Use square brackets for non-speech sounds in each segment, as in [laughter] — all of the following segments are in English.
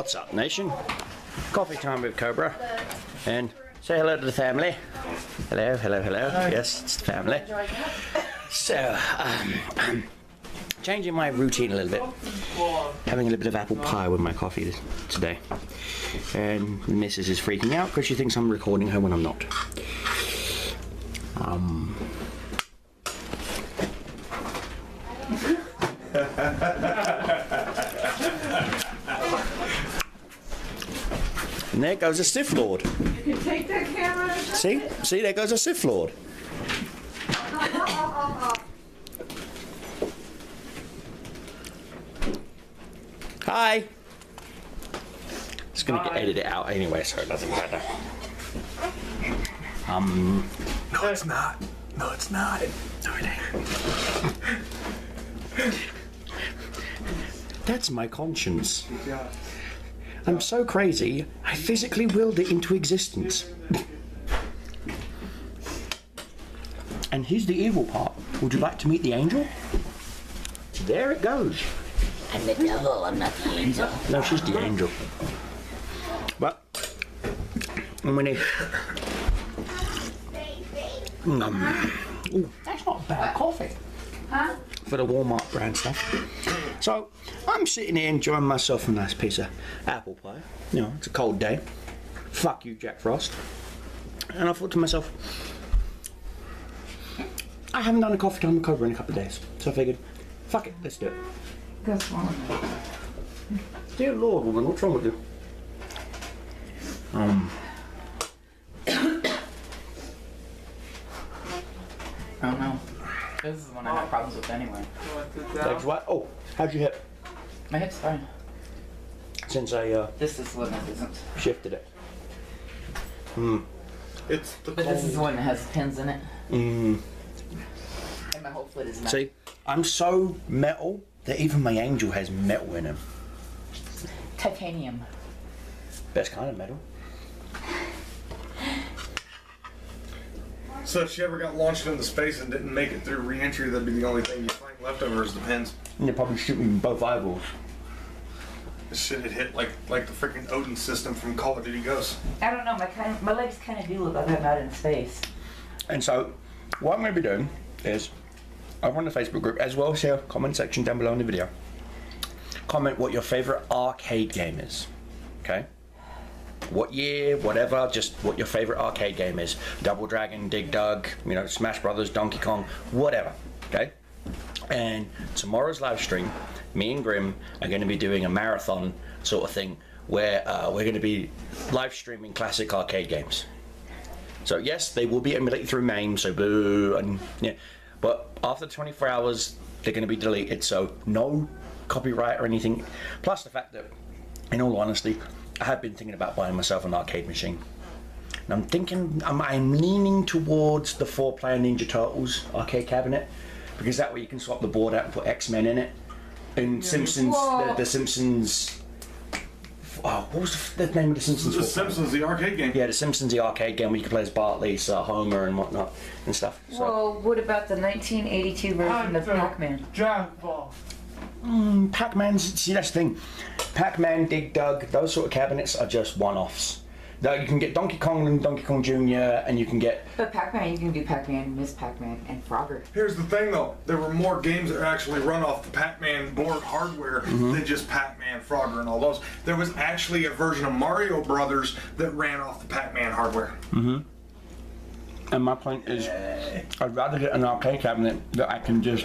What's up, nation? Coffee time with Cobra. And say hello to the family. Hello, hello, hello. Yes, it's the family. So, um, I'm changing my routine a little bit. Having a little bit of apple pie with my coffee today. And the missus is freaking out because she thinks I'm recording her when I'm not. Um. [laughs] And there goes a Sith Lord. You take that camera. See? See, there goes a Sith Lord. Hi. Just gonna Hi. edit it out anyway, so it doesn't matter. Um, No, it's not. No, it's not. no, it ain't. That's my conscience. I'm so crazy, I physically willed it into existence. and here's the evil part. Would you like to meet the angel? There it goes. I'm the devil, I'm not the angel. No, she's the angel. But I'm gonna. Um, ooh, that's not bad coffee. Huh? For the Walmart brand stuff. So I'm sitting here enjoying myself a nice piece of apple pie. You know, it's a cold day. Fuck you, Jack Frost. And I thought to myself, I haven't done a coffee time cover in a couple of days. So I figured, fuck it, let's do it. Guess what? Dear Lord, woman, what's wrong with you? Um, I don't know. This is the one I have problems with anyway. legs what? Oh, how'd you hip? My hip's fine. Since I uh, This is the one that isn't. shifted it. Hmm. It's the But this is the one that has pins in it. Mm. And my whole foot is metal. See, I'm so metal that even my angel has metal in him. Titanium. Best kind of metal. So if she ever got launched into space and didn't make it through re-entry, that'd be the only thing you find left over is the pins. And you probably shoot me in both eyeballs. This shit had hit like like the freaking Odin system from Call of Duty Ghosts. I don't know, my kind my legs kind of do look like I'm out in space. And so, what I'm going to be doing is, I run the Facebook group as well as here, comment section down below in the video. Comment what your favorite arcade game is. Okay? What year, whatever, just what your favorite arcade game is. Double Dragon, Dig Dug, you know, Smash Brothers, Donkey Kong, whatever. Okay? And tomorrow's live stream, me and Grim are going to be doing a marathon sort of thing where uh, we're going to be live streaming classic arcade games. So yes, they will be emulated through MAME, so boo, and yeah. But after 24 hours, they're going to be deleted, so no copyright or anything. Plus the fact that, in all honesty, I have been thinking about buying myself an arcade machine. And I'm thinking, I'm, I'm leaning towards the four-player Ninja Turtles arcade cabinet, because that way you can swap the board out and put X-Men in it. And Simpsons, the, the Simpsons. Oh, what was the, the name of the Simpsons? The? Simpsons, the arcade game. Yeah, the Simpsons, the arcade game where you can play as Bart, Lisa, Homer, and whatnot and stuff. So, Well, what about the 1982 version of Pac-Man? Dragon Pac-Man's see that's the thing. Pac-Man, Dig Dug, those sort of cabinets are just one-offs. Now you can get Donkey Kong and Donkey Kong Jr. and you can get But Pac-Man, you can do Pac-Man, Miss Pac-Man, and Frogger. Here's the thing though, there were more games that actually run off the Pac-Man board hardware mm-hmm. than just Pac-Man, Frogger, and all those. There was actually a version of Mario Brothers that ran off the Pac-Man hardware. Mm-hmm. and my point is I'd rather get an arcade cabinet that I can just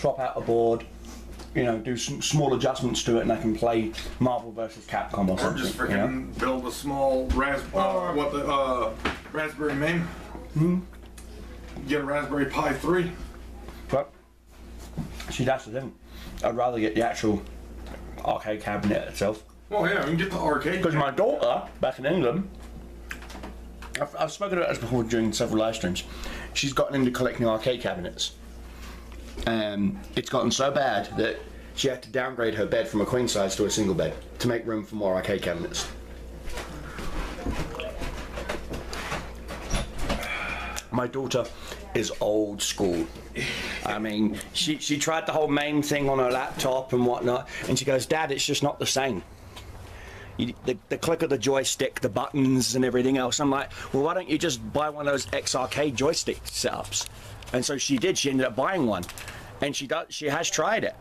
swap out a board, you know, do some small adjustments to it and I can play Marvel versus Capcom or Or something. just you know? freaking build a small raspberry. uh, what the uh, Raspberry MAME. Hmm. Get a Raspberry Pi 3. But see that's the thing. I'd rather get the actual arcade cabinet itself. Well, yeah, you can get the arcade. Because my daughter, back in England, I've, I've spoken about this before during several live streams. She's gotten into collecting arcade cabinets. Um, it's gotten so bad that she had to downgrade her bed from a queen size to a single bed to make room for more arcade cabinets. My daughter is old school. I mean, she she tried the whole MAME thing on her laptop and whatnot, and she goes, "Dad, it's just not the same." You, the, the click of the joystick, the buttons, and everything else. I'm like, well, why don't you just buy one of those X arcade joystick setups? And so she did. She ended up buying one, and she does. She has tried it,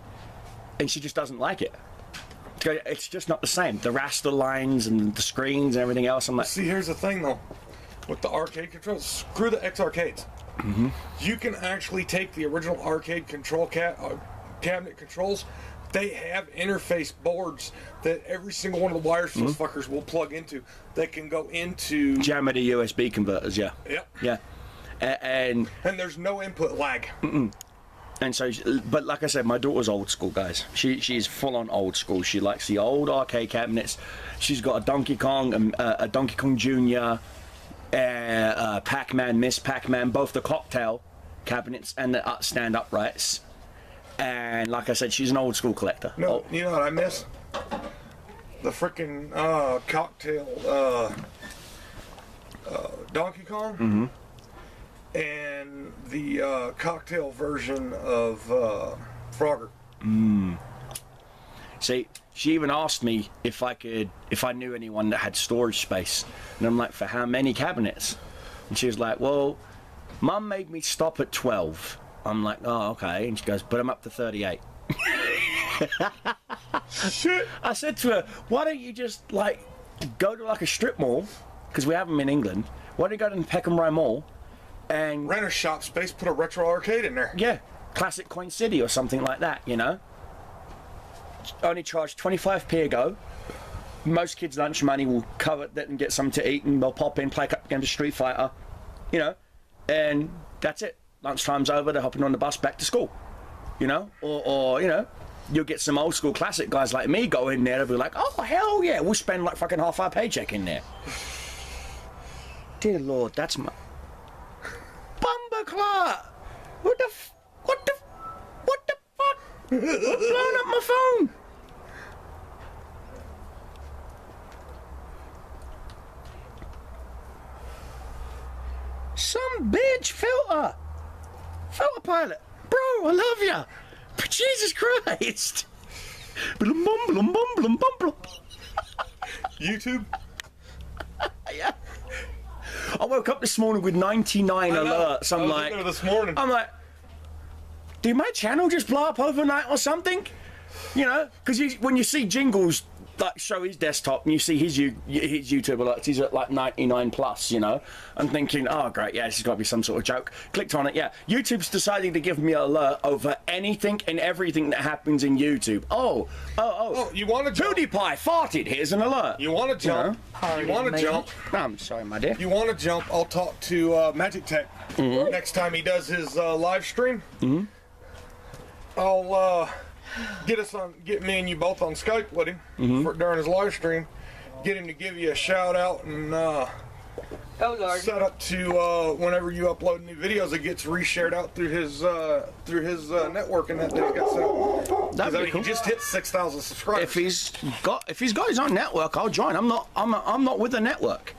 and she just doesn't like it. It's just not the same. The raster lines and the screens and everything else. I'm like, See, here's the thing though, with the arcade controls, screw the X arcades. Mm-hmm. You can actually take the original arcade control cat uh, cabinet controls. They have interface boards that every single one of the wires those Mm-hmm. fuckers will plug into. They can go into. Jamity USB converters. Yeah. Yep. Yeah. And And there's no input lag. and so but like i said my daughter's old school guys. She she's full on old school. She likes the old arcade cabinets. She's got a donkey kong um, uh, a donkey kong junior uh, uh, pac-man miss pac-man both the cocktail cabinets and the uh, stand uprights. And like i said she's an old school collector. No, Oh, you know what I miss? The freaking uh, cocktail uh, uh, Donkey Kong? Mm-hmm. And the uh, cocktail version of uh, Frogger. see she even asked me if i could if i knew anyone that had storage space. And i'm like for how many cabinets? And she was like well mum made me stop at 12 i'm like oh okay. And she goes but i'm up to 38 Shit. I said to her, why don't you just like go to like a strip mall? Because we have them in England. Why don't you go to the Peckham Rye Mall and Rent a shop space, put a retro arcade in there. yeah, classic Coin City or something like that, you know? Only charge 25p a go. Most kids' lunch money will cover that and get something to eat and they'll pop in, play a couple games of Street Fighter, you know? And that's it. Lunchtime's over, they're hopping on the bus back to school, you know? Or, or you know, you'll get some old school classic guys like me go in there, they'll be like, oh, hell yeah, we'll spend like fucking half our paycheck in there. [sighs] Dear Lord, that's my. Bumbleclot! What the f- What the What the fuck? What's blowing up my phone? Some bitch filter! Filter pilot! Bro, I love ya! But Jesus Christ! Blum bum blum bum blum bum blum. [laughs] YouTube. Yeah. I woke up this morning with 99 I alerts. I'm like, this morning. I'm like, did my channel just blow up overnight or something? You know, because when you see Jingles like show his desktop and you see his you his YouTube alerts, he's at like 99 plus. You know, I'm thinking, oh great, yeah, this has got to be some sort of joke. Clicked on it, yeah. YouTube's deciding to give me an alert over anything and everything that happens in YouTube. Oh, oh, oh. Oh, you want to jump? PewDiePie farted. Here's an alert. You want to jump? Pardon You want to me. jump? I'm sorry, my dear. You want to jump? I'll talk to uh, Magic Tech next time he does his uh, live stream. Mm-hmm. I'll uh, get us on, get me and you both on Skype with him for, during his live stream. Get him to give you a shout out and uh, Oh lord. set up to uh, whenever you upload new videos, it gets reshared out through his uh, through his uh, network and that thing got set up. 'Cause, That'd I mean, cool. He just hit six thousand subscribers. if he's got if he's got his own network, I'll join. I'm not I'm I'm not with the network.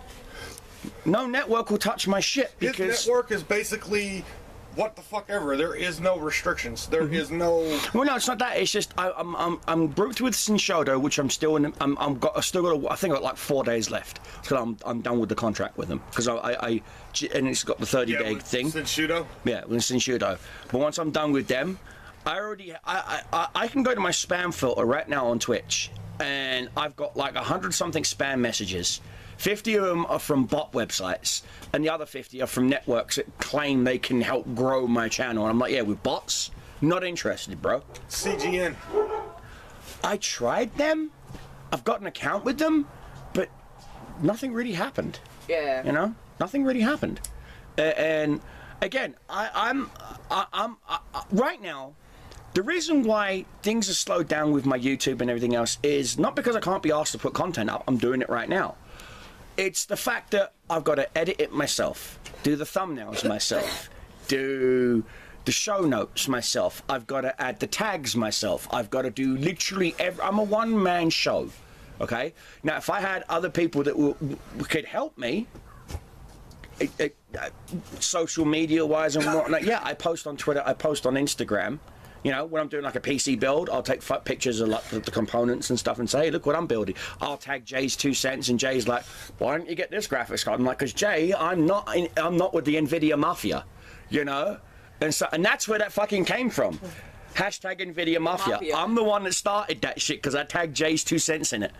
No network will touch my shit his network is basically what the fuck ever. There is no restrictions. There Mm-hmm. is no. well, no, it's not that. It's just I, I'm I'm I'm grouped with Sinshodo, which I'm still in. I'm I'm got I still got a, I think I got like four days left because I'm I'm done with the contract with them because I, I I and it's got the 30 day with thing. Senshudo. Yeah, with Sinshudo. But once I'm done with them, I already I, I I I can go to my spam filter right now on Twitch, and I've got like a hundred something spam messages. Fifty of them are from bot websites, and the other fifty are from networks that claim they can help grow my channel. And I'm like, yeah, with bots, not interested, bro. CGN. I tried them. I've got an account with them, but nothing really happened. Yeah. You know, nothing really happened. Uh, and again, I, I'm, I, I'm I, I- right now. The reason why things are slowed down with my YouTube and everything else is not because I can't be asked to put content up. I'm doing it right now. It's the fact that I've got to edit it myself, do the thumbnails myself, do the show notes myself. I've got to add the tags myself. I've got to do literally every. I'm a one man show. Okay. Now, if I had other people that w- could help me, it, it, uh, social media wise and whatnot. Yeah, I post on Twitter. I post on Instagram. You know, when I'm doing like a PC build, I'll take f- pictures of like the, the components and stuff and say, hey, look what I'm building. I'll tag JayzTwoCents, and Jay's like, why don't you get this graphics card? I'm like, because Jay, I'm not, in, I'm not with the Nvidia mafia, you know, and so, and that's where that fucking came from. Hashtag Nvidia mafia. Mafia. I'm the one that started that shit because I tagged JayzTwoCents in it.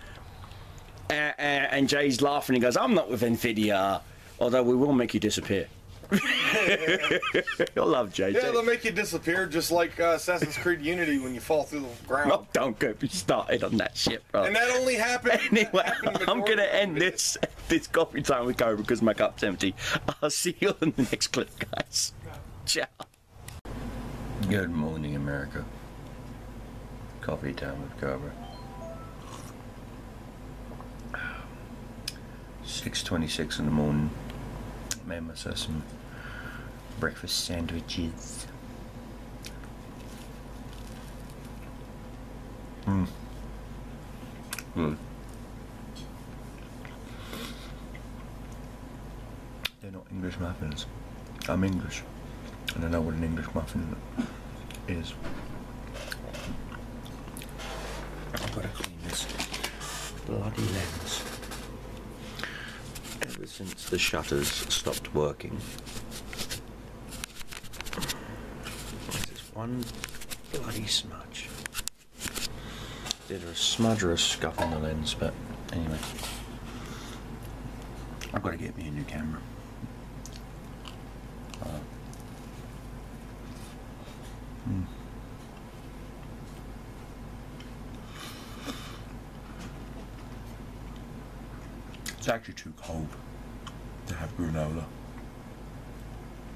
And, and, and Jay's laughing. He goes, I'm not with Nvidia, although we will make you disappear. [laughs] You'll love Jay. Yeah, they'll make you disappear just like uh, Assassin's Creed Unity when you fall through the ground. Oh, don't get me started on that shit, bro. And that only happened. Anyway, happened I'm gonna end this this coffee time with Cobra because my cup's empty. I'll see you in the next clip, guys. Ciao. Good morning, America. Coffee time with Cobra. 6:26 in the morning. Made myself some breakfast sandwiches. Good. They're not English muffins. I'm English. And I know what an English muffin is. I've got to clean this bloody lens. Ever since the shutters stopped working, there's this one bloody smudge. Did a smudge or a scuff on the lens, but anyway. I've got to get me a new camera. Uh, hmm. It's actually too cold to have granola.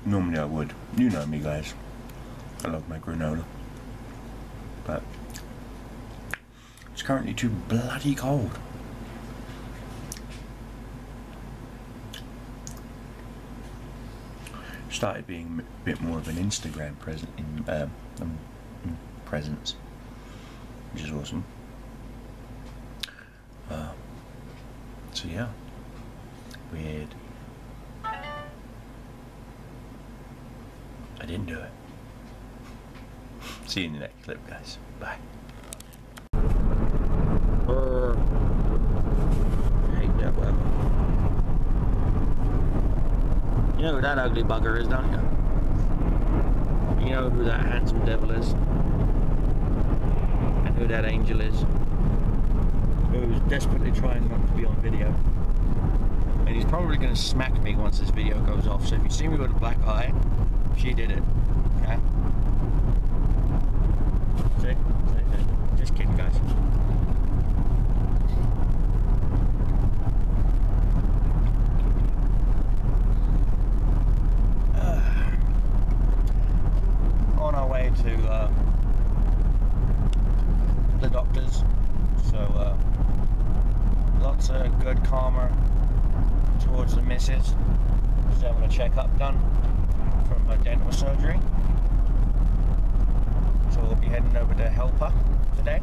Normally I would. You know me, guys. I love my granola. But it's currently too bloody cold. Started being a bit more of an Instagram present in, um, um, presence, which is awesome. Uh, so yeah, weird. I didn't do it. See you in the next clip, guys. Bye. Brr. Hate that weather. You know who that ugly bugger is, don't you? You know who that handsome devil is? And who that angel is? Who's desperately trying not to be on video. And he's probably going to smack me once this video goes off. So if you see me with a black eye, she did it. Okay? See? See? See? Just kidding, guys. on our way to uh, the doctors. So uh, lots of good karma towards the missus. She's having a checkup done from her dental surgery. So we'll be heading over to help her today.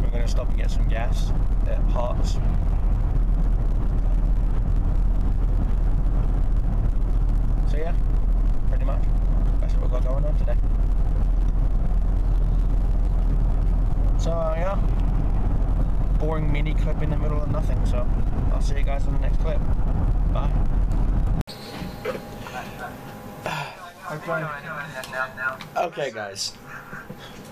We're going to stop and some gas at Hearts. So yeah, pretty much. That's what we've got going on today. So uh, yeah, boring mini clip in the middle of nothing. So I'll see you guys in the next clip. Bye. okay. [sighs] Okay, guys.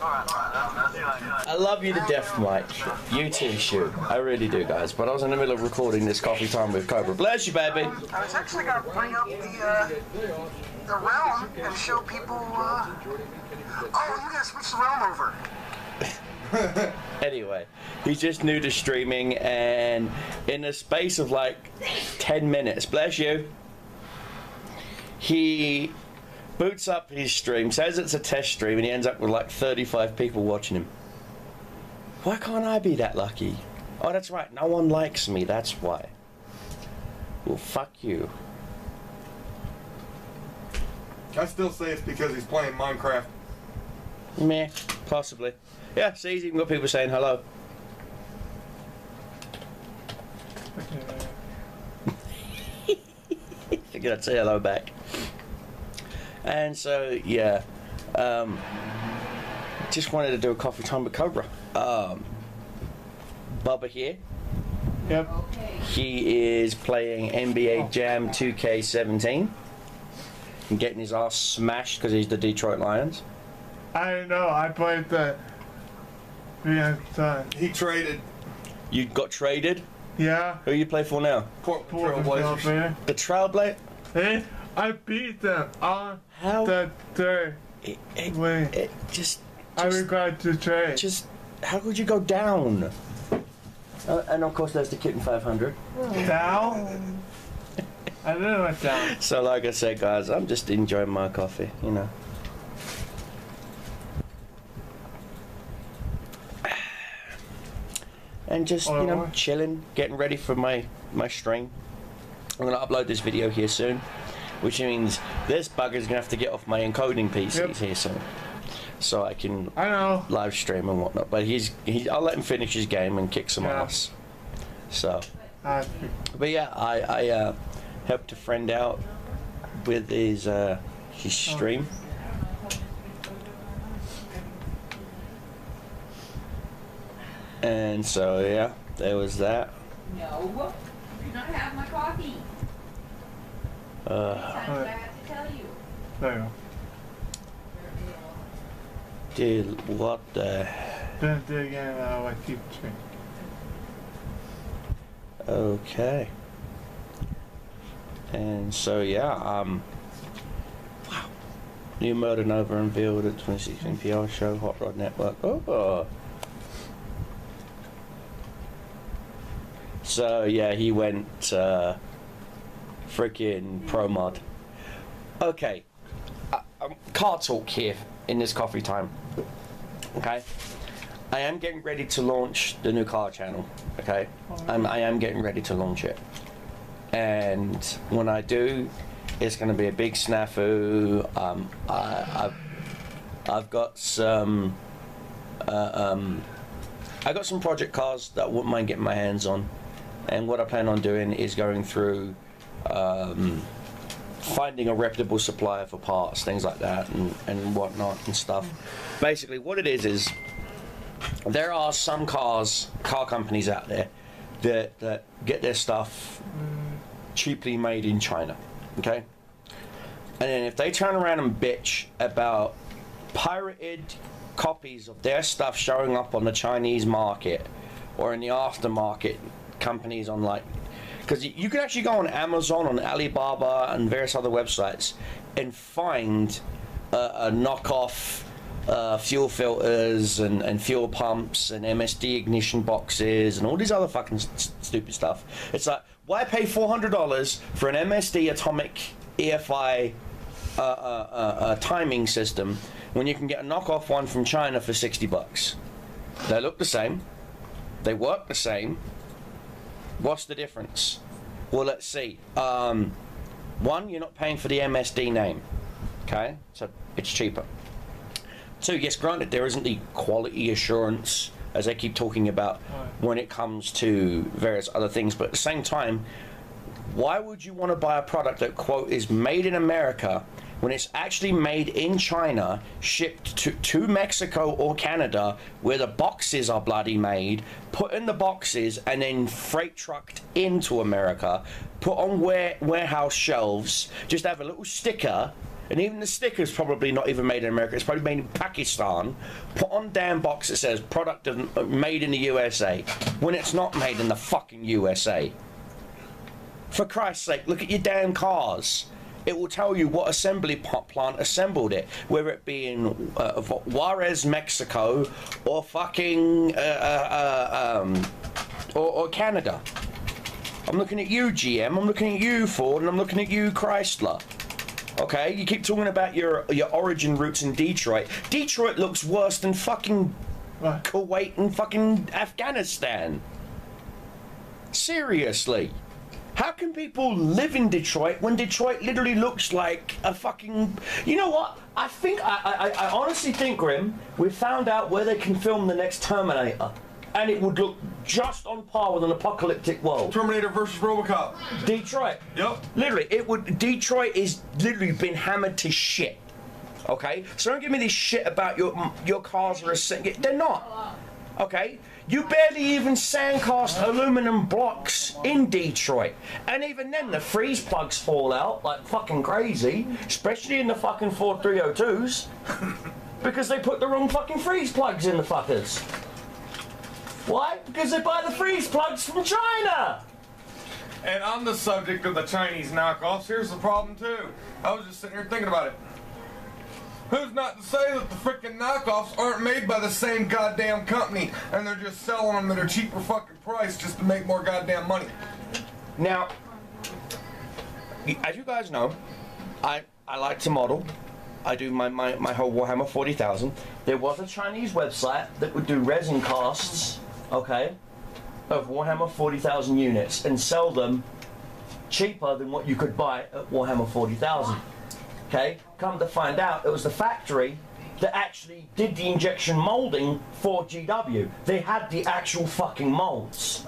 I love you to death, Mike. You too, Shu. I really do, guys. But I was in the middle of recording this coffee time with Cobra. Bless you, baby. I was actually going to bring up the uh, the realm and show people. Uh... Oh, you guys switched the realm over. [laughs] Anyway, he's just new to streaming, and in the space of like 10 minutes, bless you, he boots up his stream, says it's a test stream, and he ends up with like 35 people watching him. Why can't I be that lucky? Oh, that's right, no one likes me, that's why. Well, fuck you. I still say it's because he's playing Minecraft. Meh, possibly. Yeah, see, he's even got people saying hello. [laughs] I gotta say hello back. And so yeah, um, just wanted to do a coffee time with Cobra. Um, Bubba here. Yep. He is playing NBA Jam 2K17 and getting his ass smashed because he's the Detroit Lions. I know. I played the. Yeah. uh, He traded You got traded. Yeah. Who you play for now? Port Portland Trailblazers. Trailblazers. The Trailblazer. Hey, I beat them on How? the third. it, it, Wait. it just, I regret to trade. just, how could you go down? Uh, and of course, there's the Kitten 500. down. I didn't went down. So, like I said, guys, I'm just enjoying my coffee, you know. And just, you know, chilling, getting ready for my, my stream. I'm going to upload this video here soon, which means this bugger's going to have to get off my encoding PCs Yep. here soon. So I can I know. live stream and whatnot. But he's, he, I'll let him finish his game and kick some Yeah. ass. So. I, But yeah, I, I uh, helped a friend out with his uh, his stream. And so yeah, there was that. No, you're not have my coffee. Uh, I there you dude, what the? go. Didn't do it again. Like keep trade. Okay. And so yeah, um, wow, new Murder Nova unveiled at 2016 PR show, Hot Rod Network. Oh. So yeah, he went uh, freaking pro mod. Okay, uh, um, car talk here in this coffee time. Okay, I am getting ready to launch the new car channel. Okay, I'm, I am getting ready to launch it, and when I do, it's going to be a big snafu. Um, I, I've I've got some. Uh, um, I got some project cars that I wouldn't mind getting my hands on, and what I plan on doing is going through, um, finding a reputable supplier for parts, things like that, and and whatnot and stuff. Basically, what it is is there are some cars, car companies out there that that get their stuff cheaply made in China. Okay, and then if they turn around and bitch about pirated copies of their stuff showing up on the Chinese market or in the aftermarket companies on like because you can actually go on Amazon, on Alibaba, and various other websites and find a knockoff uh, fuel filters and, and fuel pumps and MSD ignition boxes and all these other fucking s- stupid stuff. It's like, why pay $400 for an MSD atomic EFI uh, uh, uh, uh, timing system when you can get a knockoff one from China for 60 bucks? They look the same, they work the same. What's the difference? Well, let's see. Um, one, you're not paying for the MSD name. Okay, so it's cheaper. Two, yes, granted, there isn't the quality assurance as they keep talking about when it comes to various other things, but at the same time, why would you want to buy a product that quote is made in America when it's actually made in China, shipped to, to Mexico or Canada, where the boxes are bloody made, put in the boxes and then freight trucked into America, put on ware, warehouse shelves, just have a little sticker. And even the sticker's probably not even made in America. It's probably made in Pakistan. Put on damn box that says product of, uh, made in the USA when it's not made in the fucking USA. For Christ's sake, look at your damn cars. It will tell you what assembly plant assembled it, whether it be in uh, Juarez, Mexico, or fucking uh, uh, uh, um, or, or Canada. I'm looking at you, GM. I'm looking at you, Ford, and I'm looking at you, Chrysler. Okay, you keep talking about your your origin roots in Detroit. Detroit looks worse than fucking? Kuwait and fucking Afghanistan. Seriously. How can people live in Detroit when Detroit literally looks like a fucking. You know what? I think, I, I, I honestly think, Grim, we found out where they can film the next Terminator. and it would look just on par with an apocalyptic world. Terminator versus RoboCop. Detroit. Yep. Literally, it would. Detroit is literally been hammered to shit. Okay, so don't give me this shit about your your cars are a They're not. Okay, you barely even sandcast aluminum blocks in Detroit, and even then the freeze plugs fall out like fucking crazy, especially in the fucking Ford 302s, [laughs] because they put the wrong fucking freeze plugs in the fuckers. Why? Because they buy the freeze plugs from China. And on the subject of the Chinese knockoffs, here's the problem too. I was just sitting here thinking about it. Who's not to say that the freaking knockoffs aren't made by the same goddamn company and they're just selling them at a cheaper fucking price just to make more goddamn money? Now, as you guys know, I I like to model. I do my, my, my whole Warhammer 40,000. There was a Chinese website that would do resin casts, okay, of Warhammer 40,000 units and sell them cheaper than what you could buy at Warhammer 40,000. Okay, come to find out, it was the factory that actually did the injection molding for GW. They had the actual fucking molds.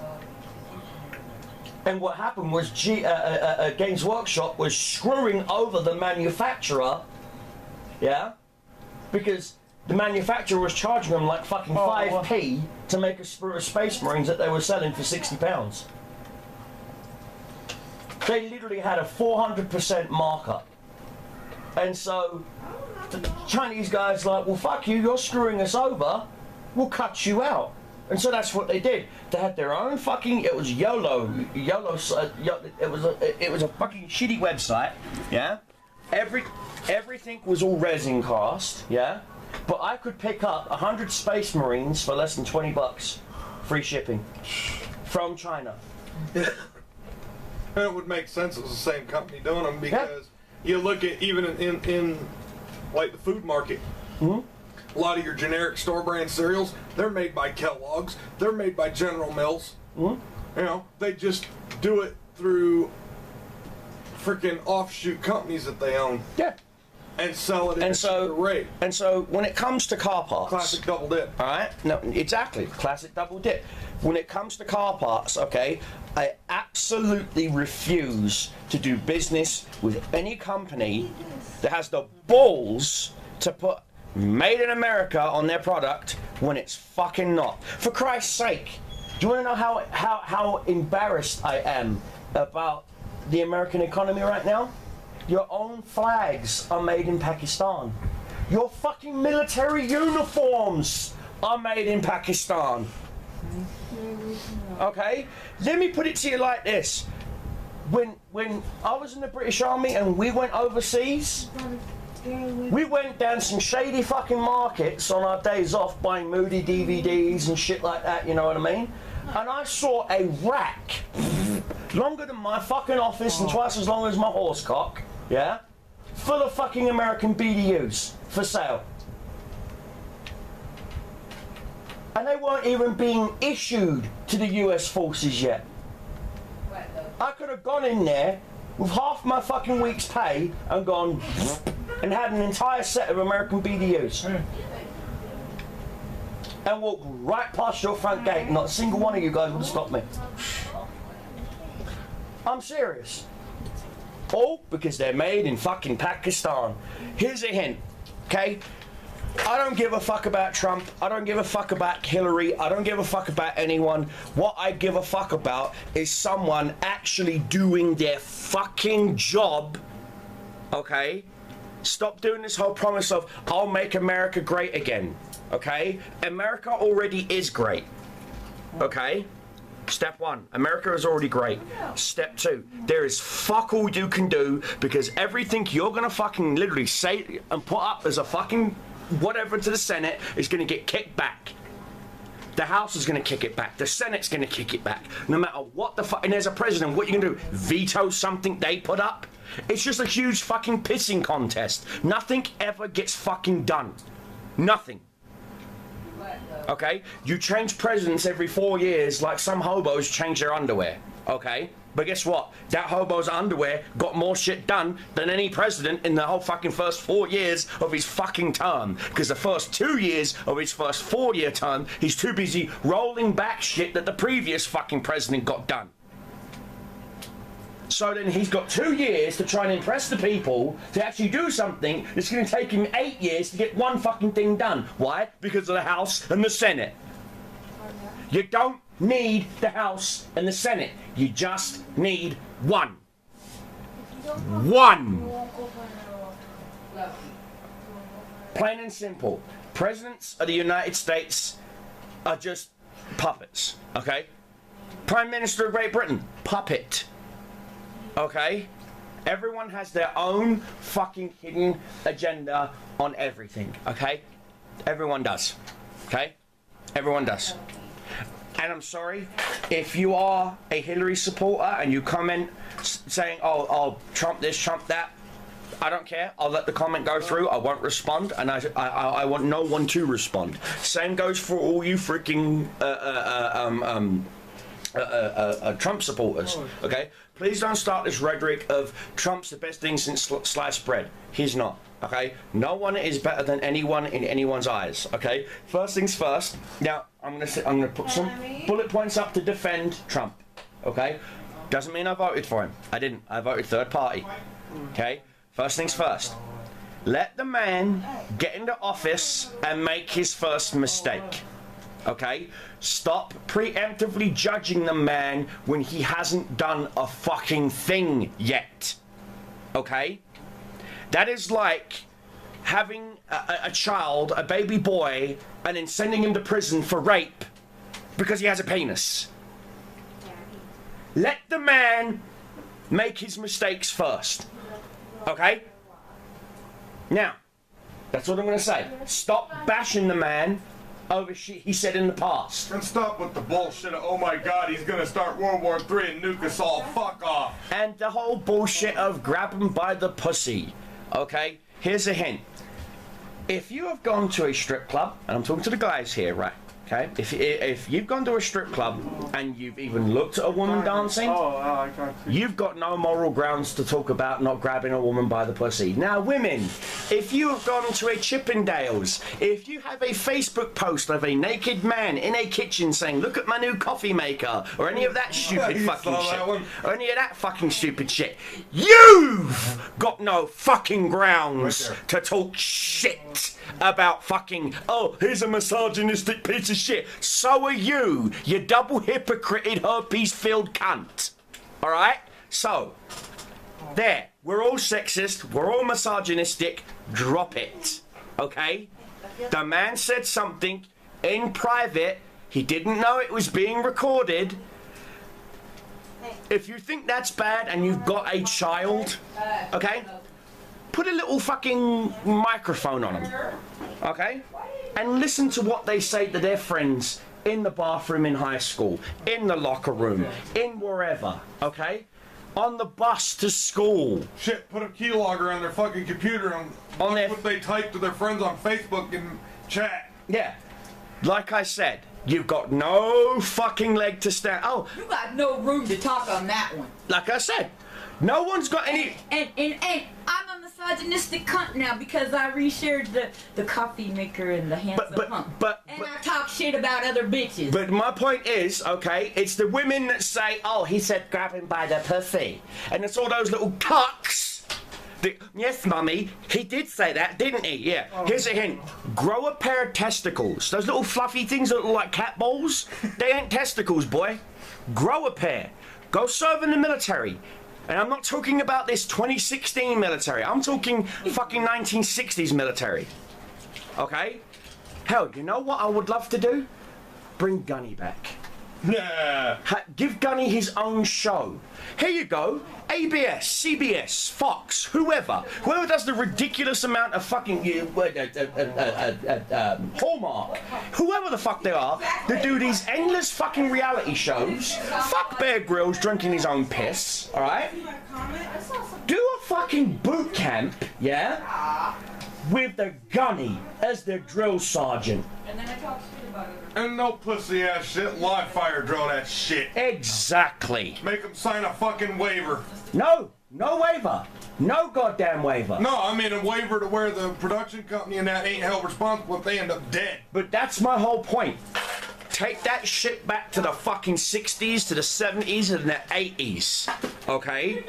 And what happened was G, uh, uh, uh, Games Workshop was screwing over the manufacturer, yeah, because the manufacturer was charging them like fucking Oh, five well. p to make a sprue of Space Marines that they were selling for sixty pounds. They literally had a four hundred percent markup, and so the Chinese guys like, well, fuck you, you're screwing us over, we'll cut you out. And so that's what they did. They had their own fucking. It was YOLO, YOLO. Uh, it was a. It was a fucking shitty website. Yeah. Every everything was all resin cast. Yeah. But I could pick up hundred Space Marines for less than twenty bucks, free shipping, from China. And [laughs] it would make sense it was the same company doing them because you look at even in, in, in like the food market. Hmm? A lot of your generic store brand cereals, they're made by Kellogg's. They're made by General Mills. Hmm? You know, they just do it through freaking offshoot companies that they own Yeah. And sell it at And a so, cheaper rate. and so, when it comes to car parts, Classic double dip. All right. No, exactly. Classic double dip. When it comes to car parts, okay, I absolutely refuse to do business with any company that has the balls to put made in America on their product when it's fucking not. For Christ's sake. Do you want to know how, how, how embarrassed I am about the American economy right now? Your own flags are made in Pakistan. Your fucking military uniforms are made in Pakistan. Okay? Let me put it to you like this. When when I was in the British Army and we went overseas, we went down some shady fucking markets on our days off buying moody DVDs and shit like that, you know what I mean? And I saw a rack longer than my fucking office and twice as long as my horse cock, yeah? Full of fucking American BDUs for sale. And they weren't even being issued to the US forces yet. I could have gone in there with half my fucking week's pay and gone [laughs] and had an entire set of American BDUs. And walked right past your front gate, not a single one of you guys would have stopped me. I'm serious. All because they're made in fucking Pakistan. Here's a hint, okay? I don't give a fuck about Trump. I don't give a fuck about Hillary. I don't give a fuck about anyone. What I give a fuck about is someone actually doing their fucking job. Okay? Stop doing this whole promise of, I'll make America great again. Okay? America already is great. Okay? Step one, America is already great. Step two, there is fuck all you can do because everything you're gonna fucking literally say and put up as a fucking whatever to the Senate is gonna get kicked back. The House is gonna kick it back. The Senate's gonna kick it back. No matter what the fuck. And there's a president. What are you gonna do? Veto something they put up? It's just a huge fucking pissing contest. Nothing ever gets fucking done. Nothing. Okay? You change presidents every four years like some hobos change their underwear. Okay? But guess what? That hobo's underwear got more shit done than any president in the whole fucking first four years of his fucking term. Because the first two years of his first four year term, he's too busy rolling back shit that the previous fucking president got done. So then he's got two years to try and impress the people to actually do something that's going to take him eight years to get one fucking thing done. Why? Because of the House and the Senate. You don't need the House and the Senate. You just need one. One. Plain and simple. Presidents of the United States are just puppets, okay? Prime Minister of Great Britain, puppet. Okay? Everyone has their own fucking hidden agenda on everything, okay? Everyone does. Okay? Everyone does. And I'm sorry if you are a Hillary supporter and you comment saying, "Oh, oh, Trump this, Trump that." I don't care. I'll let the comment go through. I won't respond, and I, I, I want no one to respond. Same goes for all you freaking uh, uh, uh, um, um, uh, uh, uh, Trump supporters. Okay, please don't start this rhetoric of Trump's the best thing since sl- sliced bread. He's not. Okay, no one is better than anyone in anyone's eyes. Okay, first things first. Now I'm gonna sit, I'm gonna put some bullet points up to defend Trump. Okay, doesn't mean I voted for him. I didn't. I voted third party. Okay, first things first. Let the man get into office and make his first mistake. Okay? Stop preemptively judging the man when he hasn't done a fucking thing yet. Okay? That is like having a, a- child, a baby boy, and then sending him to prison for rape because he has a penis. Let the man make his mistakes first. Okay? Now, that's what I'm going to say. Stop bashing the man over shit he said in the past. And stop with the bullshit of, oh my god, he's gonna start World War III and nuke us all. Fuck off. And the whole bullshit of grab him by the pussy. Okay? Here's a hint. If you have gone to a strip club, and I'm talking to the guys here, right? Okay? If, if you've gone to a strip club and you've even looked at a woman dancing, Oh, oh, I. You've got no moral grounds to talk about not grabbing a woman by the pussy. Now, women, if you have gone to a Chippendales, if you have a Facebook post of a naked man in a kitchen saying, "Look at my new coffee maker," or any of that [laughs] stupid fucking shit, or any of that fucking stupid shit, you've got no fucking grounds Right to talk shit about fucking. Oh, here's a misogynistic piece of shit. So are you, you double hypocrited herpes-filled cunt. All right? So, there. We're all sexist. We're all misogynistic. Drop it. Okay? The man said something in private. He didn't know it was being recorded. If you think that's bad and you've got a child, okay? Put a little fucking microphone on him. Okay? And listen to what they say to their friends in the bathroom in high school, in the locker room, in wherever. Okay? On the bus to school. Shit, put a keylogger on their fucking computer and On their- what they type to their friends on Facebook and chat. Yeah. Like I said, you've got no fucking leg to stand. Oh, You got no room to talk on that one. like I said, no one's got any. And and and I'm a misogynistic cunt now because I reshared the the coffee maker and the handsome but- hunk. but- but, and but- I talk shit about other bitches. But my point is, okay, it's the women that say, oh, he said grab him by the pussy. And it's all those little cucks. that- yes, mummy, he did say that, didn't he? Yeah. Oh. Here's a hint. Grow a pair of testicles. Those little fluffy things that look like cat balls, they ain't testicles, boy. Grow a pair. Go serve in the military. And I'm not talking about this 2016 military. I'm talking fucking 1960s military. Okay? Hell, you know what I would love to do? Bring Gunny back. Yeah. Ha- give Gunny his own show. Here you go. ABC, CBS, Fox, whoever. Whoever does the ridiculous amount of fucking uh, uh, uh, uh, uh, uh, um, Hallmark. Whoever the fuck they are, that do these endless fucking reality shows. Fuck Bear Grylls drinking his own piss, alright? Do a fucking boot camp, yeah? With the gunny as their drill sergeant. And then I talk shit about it. And no pussy ass shit. Live fire drill that shit. Exactly. Make them sign a fucking waiver. No, no waiver. No goddamn waiver. No, I mean a waiver to where the production company and that ain't held responsible if they end up dead. But that's my whole point. Take that shit back to the fucking 60s, to the 70s, and the 80s. Okay?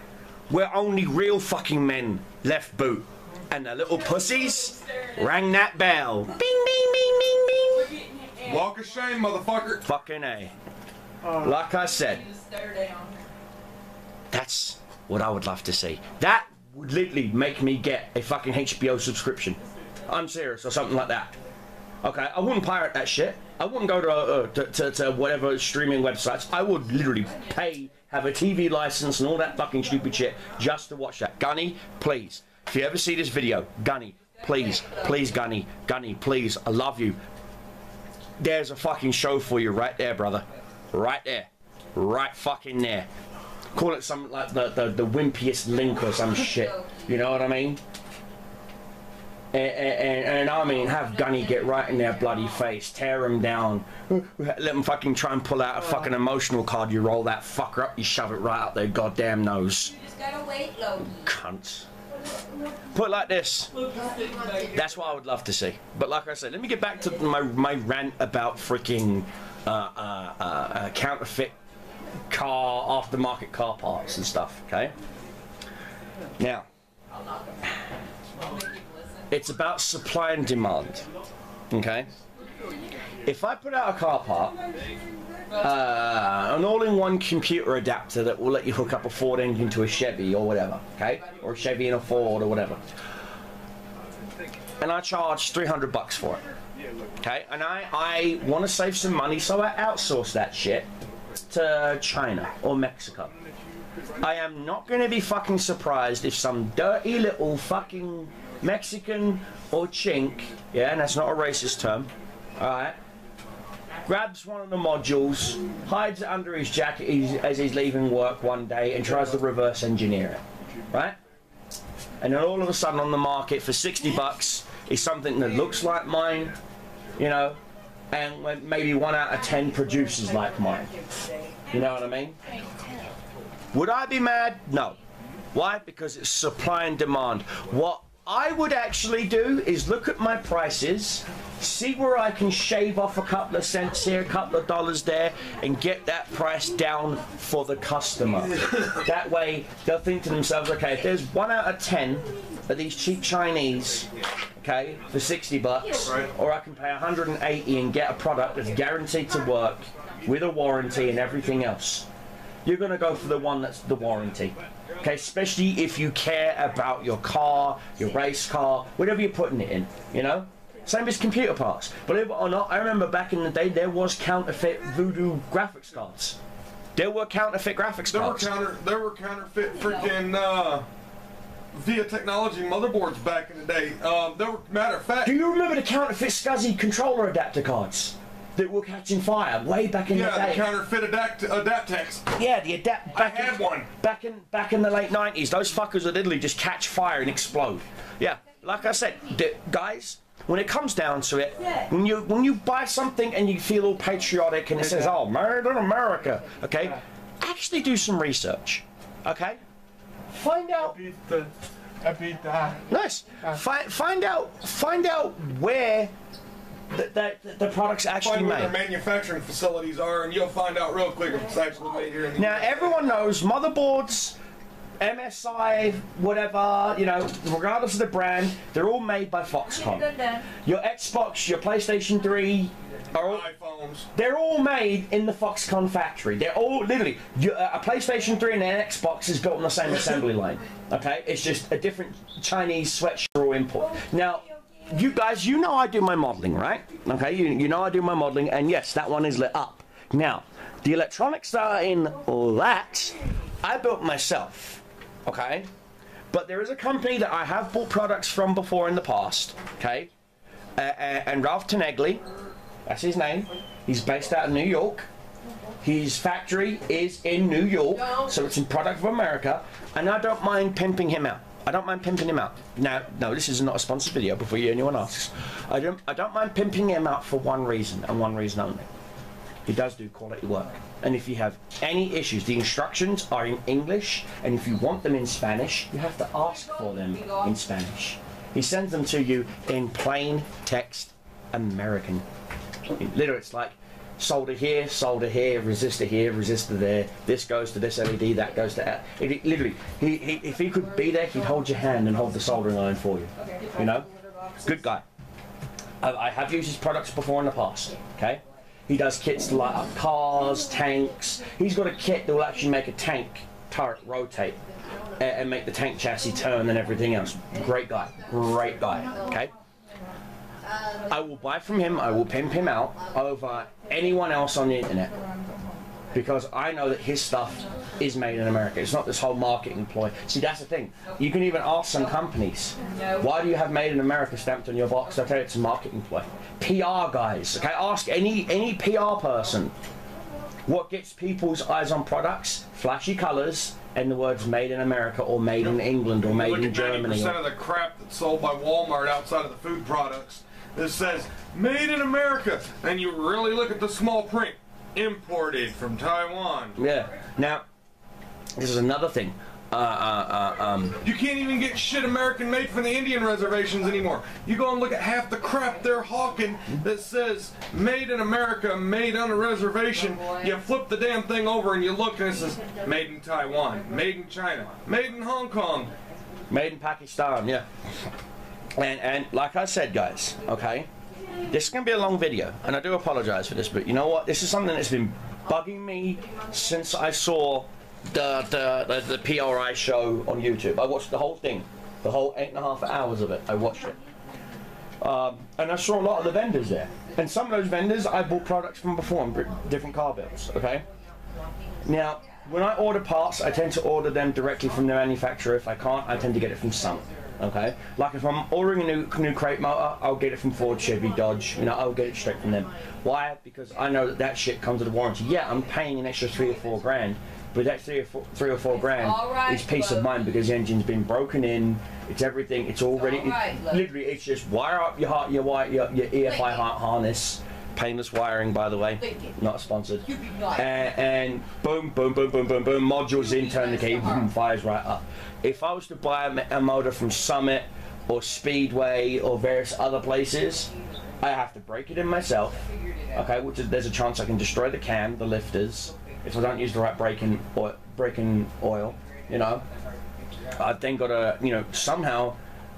[laughs] Where only real fucking men left boot. And the little pussies rang that bell. Bing, bing, bing, bing, bing. Walk of shame, motherfucker. Fucking A. Like I said, that's what I would love to see. That would literally make me get a fucking HBO subscription. I'm serious, or something like that. Okay, I wouldn't pirate that shit. I wouldn't go to, uh, to, to, to whatever streaming websites. I would literally pay, have a TV license and all that fucking stupid shit just to watch that. Gunny, please. If you ever see this video, Gunny, please, please, Gunny, Gunny, please, I love you. There's a fucking show for you right there, brother. Right there. Right fucking there. Call it something like the, the, the wimpiest link or some shit. You know what I mean? And, and, and I mean, have Gunny get right in their bloody face, tear him down, let them fucking try and pull out a fucking emotional card. You roll that fucker up, you shove it right up their goddamn nose. You just gotta wait, Loki. Cunts. Put like this. That's what I would love to see. But like I said, let me get back to my, my rant about freaking uh, uh, uh, uh, counterfeit car, aftermarket car parts and stuff, okay? Now, it's about supply and demand, okay? If I put out a car part, uh, an all-in-one computer adapter that will let you hook up a Ford engine to a Chevy or whatever, okay? Or a Chevy and a Ford or whatever. And I charge 300 bucks for it. Okay? And I, I want to save some money, so I outsource that shit to China or Mexico. I am not going to be fucking surprised if some dirty little fucking Mexican or chink, yeah, and that's not a racist term, alright, grabs one of the modules, hides it under his jacket as he's leaving work one day, and tries to reverse engineer it, right? And then all of a sudden on the market for 60 bucks is something that looks like mine, you know, and maybe one out of 10 produces like mine. You know what I mean? Would I be mad? No. Why? Because it's supply and demand. What I would actually do is look at my prices, see where I can shave off a couple of cents here, a couple of dollars there, and get that price down for the customer. [laughs] that way, they'll think to themselves, okay, if there's one out of ten of these cheap Chinese, okay, for 60 bucks, or I can pay 180 and get a product that's guaranteed to work with a warranty and everything else you're going to go for the one that's the warranty. Okay, especially if you care about your car, your race car, whatever you're putting it in, you know? Same as computer parts. Believe it or not, I remember back in the day there was counterfeit voodoo graphics cards. There were counterfeit graphics There were counter, there were counterfeit freaking uh, via technology motherboards back in the day. Um, there were matter of fact. Do you remember the counterfeit SCSI controller adapter cards that were catching fire way back in the Yeah, day? the counterfeit adapt Adaptec. Yeah, the adapt. I Back had in, one. Back in back in the late nineties, those fuckers would literally just catch fire and explode. Yeah, like I said, d- guys. When it comes down to it, when you when you buy something and you feel all patriotic and it says, "Oh, made in America," okay, actually do some research. Okay, find out. Beat the. I beat that. Nice. Find find out find out where the, the, the product's actually Find where their manufacturing facilities are, and you'll find out real quick if it's actually made here in the Now US. everyone knows motherboards, MSI, whatever, you know, regardless of the brand, they're all made by Foxconn. Your Xbox, your PlayStation 3 are all iPhones. they're all made in the Foxconn factory. They're all literally you, uh, a PlayStation 3 and an Xbox is built on the same assembly line. Okay, it's just a different Chinese sweatshirt or import. Now, you guys, you know I do my modeling, right? Okay, you, you know I do my modeling, and yes, that one is lit up. Now, the electronics that are in that, I built myself. Okay, but there is a company that I have bought products from before in the past. Okay, uh, uh, and Ralph Tenegli, that's his name. He's based out of New York. His factory is in New York, so it's in product of America, and I don't mind pimping him out. I don't mind pimping him out. Now, no, this is not a sponsored video. Before you, anyone asks, I don't. I don't mind pimping him out for one reason and one reason only. He does do quality work. And if you have any issues, the instructions are in English, and if you want them in Spanish, you have to ask for them in Spanish. He sends them to you in plain text American. Literally, it's like solder here, solder here, resistor here, resistor there. This goes to this LED, that goes to that. It, it- literally, he, he, if he could be there, he'd hold your hand and hold the soldering iron for you. You know, good guy. I, I have used his products before in the past. Okay, he does kits to light up cars, tanks. He's got a kit that will actually make a tank turret rotate a- and make the tank chassis turn and everything else. Great guy, great guy. Okay. I will buy from him. I will pimp him out over anyone else on the internet because I know that his stuff is made in America. It's not this whole marketing ploy. See, that's the thing. You can even ask some companies, why do you have made in America stamped on your box? They'll tell you it's a marketing ploy. PR guys, okay? Ask any any PR person what gets people's eyes on products, flashy colours, and the words made in America or made in England or made in Germany. 90% of the crap that's sold by Walmart outside of the food products that says made in America. And you really look at the small print imported from Taiwan. Yeah. Now, this is another thing. Uh, uh, uh, um, You can't even get shit American made from the Indian reservations anymore. You go and look at half the crap they're hawking that says made in America, made on a reservation. You flip the damn thing over and you look and it says made in Taiwan, made in China, made in Hong Kong. Made in Pakistan, yeah. And and like I said, guys, okay, this is gonna be a long video, and I do apologize for this, but you know what? This is something that's been bugging me since I saw the the the, the PRI show on YouTube. I watched the whole thing, the whole eight and a half hours of it. I watched it. Um, and I saw a lot of the vendors there. And some of those vendors I bought products from before on different car builds, okay? Now, when I order parts, I tend to order them directly from the manufacturer. If I can't, I tend to get it from some. Okay, like if I'm ordering a new new crate motor, I'll get it from Ford, Chevy, Dodge. You know, I'll get it straight from them. Why? Because I know that that shit comes with a warranty. Yeah, I'm paying an extra three or four grand, but that three or four, three or four grand right, is peace of mind because the engine's been broken in. It's everything. It's already. All right, it- literally, it's just wire up your heart, your wire, your, your EFI you. harness. Painless wiring, by the way. Not sponsored. Nice. Uh, and, boom, boom, boom, boom, boom, boom. Modules in, turn the key, boom, fires right up. If I was to buy a, a motor from Summit or Speedway or various other places, I have to break it in myself. Okay, which is there's a chance I can destroy the cam, the lifters, if I don't use the right braking oil, braking oil. You know, I've then got to you know somehow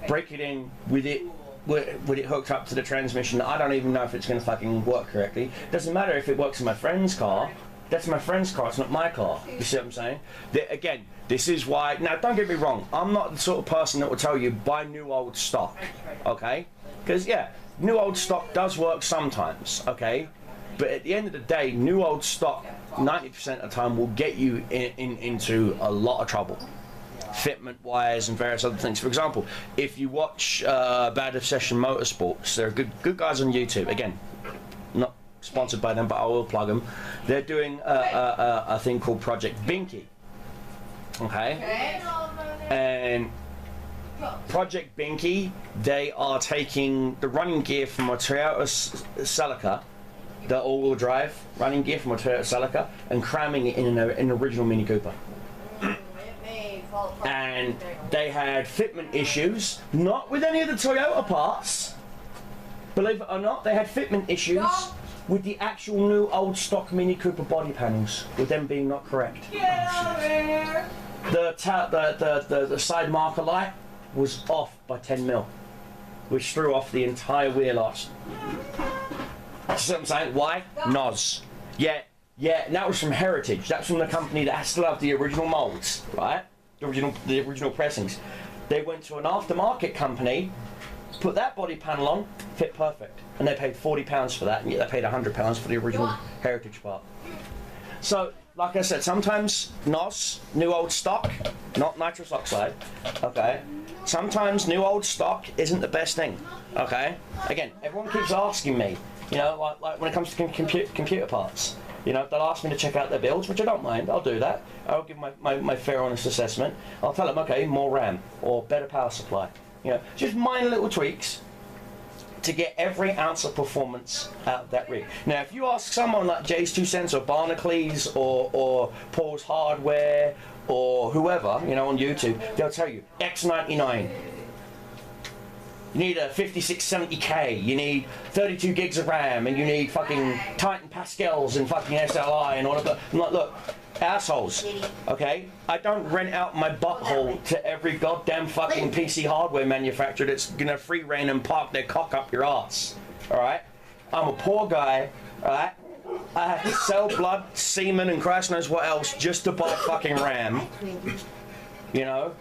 break it in with it with it hooked up to the transmission. I don't even know if it's going to fucking work correctly. Doesn't matter if it works in my friend's car. That's my friend's car. It's not my car. You see what I'm saying? The, again, this is why. Now, don't get me wrong. I'm not the sort of person that will tell you buy new old stock. Okay? Because yeah, new old stock does work sometimes. Okay? But at the end of the day, new old stock, 90% of the time, will get you in, in, into a lot of trouble fitment wise and various other things. For example, if you watch uh, Bad Obsession Motorsports, they're good good guys on YouTube. Again, not sponsored by them, but I will plug them. They're doing a, a, a, a thing called Project Binky. Okay, and Project Binky, they are taking the running gear from a Toyota Celica, the all-wheel drive running gear from a Toyota Celica, and cramming it in an, an original Mini Cooper and they had fitment issues, not with any of the Toyota parts. Believe it or not, they had fitment issues with the actual new old stock Mini Cooper body panels, with them being not correct. The, ta- the, the, the, the side marker light was off by 10 mil, which threw off the entire wheel arch. See what I'm saying? Why? Nos. Yeah, yeah, and that was from Heritage. That's from the company that has still have the original molds, right? The original, the original pressings. They went to an aftermarket company, put that body panel on, fit perfect, and they paid forty pounds for that, and yet they paid hundred pounds for the original Heritage part. So, like I said, sometimes NOS, new old stock, not nitrous oxide, okay? Sometimes new old stock isn't the best thing, okay? Again, everyone keeps asking me, you know, like, like when it comes to com- compu- computer parts. You know, they'll ask me to check out their builds, which I don't mind, I'll do that. I'll give my, my, my fair honest assessment. I'll tell them, okay, more RAM or better power supply. You know, just minor little tweaks to get every ounce of performance out of that rig. Now, if you ask someone like JayzTwoCents or Barnacules or, or Paul's Hardware or whoever, you know, on YouTube, they'll tell you X99. You need a 5670K, you need 32 gigs of RAM, and you need fucking Titan Pascals and fucking SLI and all of that. I'm like, look, assholes, okay? I don't rent out my butthole to every goddamn fucking PC hardware manufacturer that's gonna free reign and park their cock up your ass, alright? I'm a poor guy, alright? I have to sell blood, semen, and Christ knows what else just to buy fucking RAM, you know?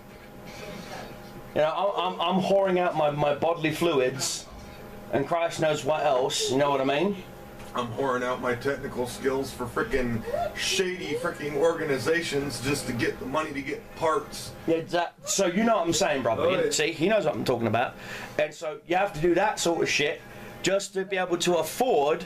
You know, I'm, I'm, I'm whoring out my, my bodily fluids, and Christ knows what else, you know what I mean? I'm whoring out my technical skills for freaking shady freaking organizations just to get the money to get parts. Yeah, that, so you know what I'm saying, brother. Oh, yeah. See, he knows what I'm talking about. And so you have to do that sort of shit just to be able to afford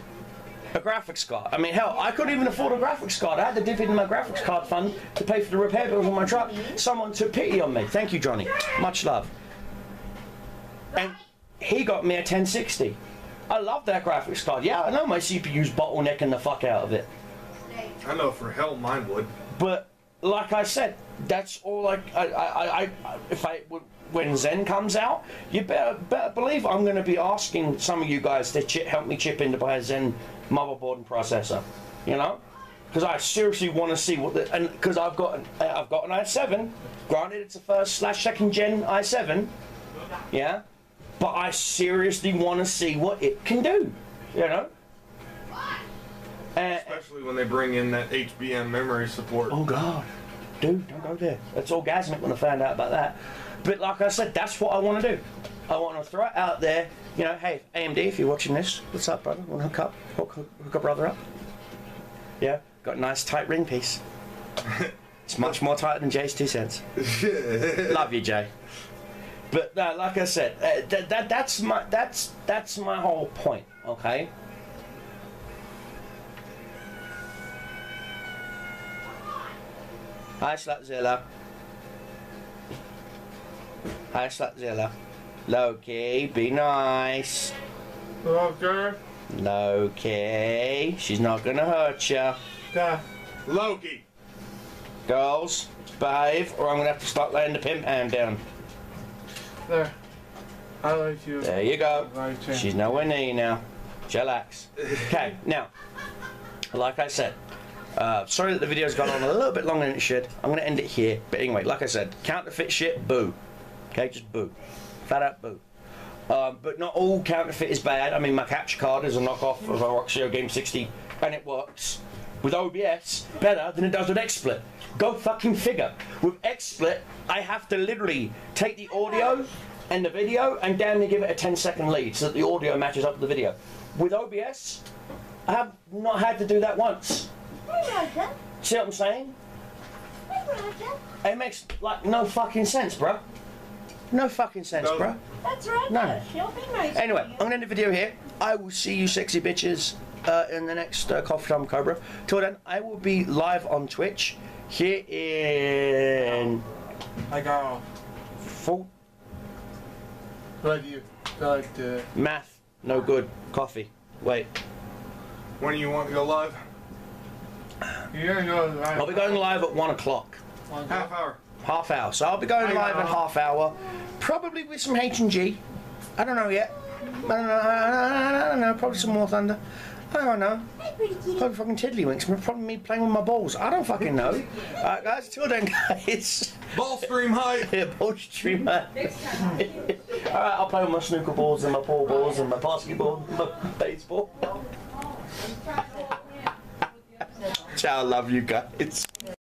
a graphics card. I mean, hell, I couldn't even afford a graphics card. I had to dip into my graphics card fund to pay for the repair bills on my truck. Someone took pity on me. Thank you, Johnny. Much love. And he got me a 1060. I love that graphics card. Yeah, I know my CPU's bottlenecking the fuck out of it. I know for hell mine would. But like I said, that's all I, I, I, I if I when Zen comes out, you better better believe I'm going to be asking some of you guys to chip, help me chip in to buy a Zen motherboard and processor. You know, because I seriously want to see what the and because I've got an, uh, I've got an i7. Granted, it's a first slash second gen i7. Yeah, but I seriously want to see what it can do. You know. And, Especially when they bring in that HBM memory support. Oh God, dude, don't go there. It's orgasmic when I found out about that. But like I said, that's what I want to do. I want to throw it out there. You know, hey, AMD, if you're watching this, what's up, brother? Want to hook up? Hook, hook, hook a brother up? Yeah, got a nice tight ring piece. [laughs] it's much more tight than JayzTwoCents. [laughs] Love you, Jay. But no, like I said, uh, that, that that's my that's that's my whole point. Okay. Hi, Slutzilla. Hi, Slutzilla. Loki, be nice. Okay. Loki, she's not gonna hurt you. Yeah. Loki! Girls, behave, or I'm gonna have to start laying the pimp hand down. There. I like you. There you go. I like you. She's nowhere near you now. Chillax. Okay, [laughs] now, like I said, uh, sorry that the video's gone on a little bit longer than it should. I'm going to end it here. But anyway, like I said, counterfeit shit, boo. Okay, just boo. Fat out boo. Um, but not all counterfeit is bad. I mean, my capture card is a knockoff of a Roxio Game 60, and it works with OBS better than it does with XSplit. Go fucking figure. With XSplit, I have to literally take the audio and the video and damn near give it a 10 second lead so that the audio matches up to the video. With OBS, I have not had to do that once. See what I'm saying? It makes like no fucking sense, bruh. No fucking sense, No. bruh. That's right. No. Nice. Anyway, I'm gonna end the video here. I will see you sexy bitches uh, in the next uh, Coffee Time Cobra. Till then, I will be live on Twitch here in I got full But you like the math. No good. Coffee. Wait. When do you want to go live? you're gonna go right. I'll be going live at one o'clock. Half hour. Half hour. So I'll be going live in half hour. Probably with some H and G. I don't know yet. I don't know. I don't know. Probably some more thunder. I don't know. Probably fucking tiddlywinks. Probably me playing with my balls. I don't fucking know. [laughs] Alright, guys. Till then, guys. Ball stream height! [laughs] Yeah, ball streamer. [laughs] Alright, I'll play with my snooker balls and my pool balls and my basketball and my baseball. Ciao, love you guys.